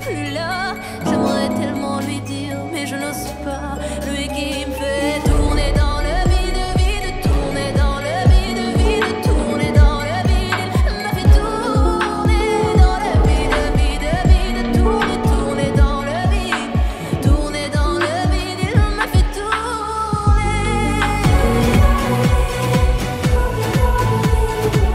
plus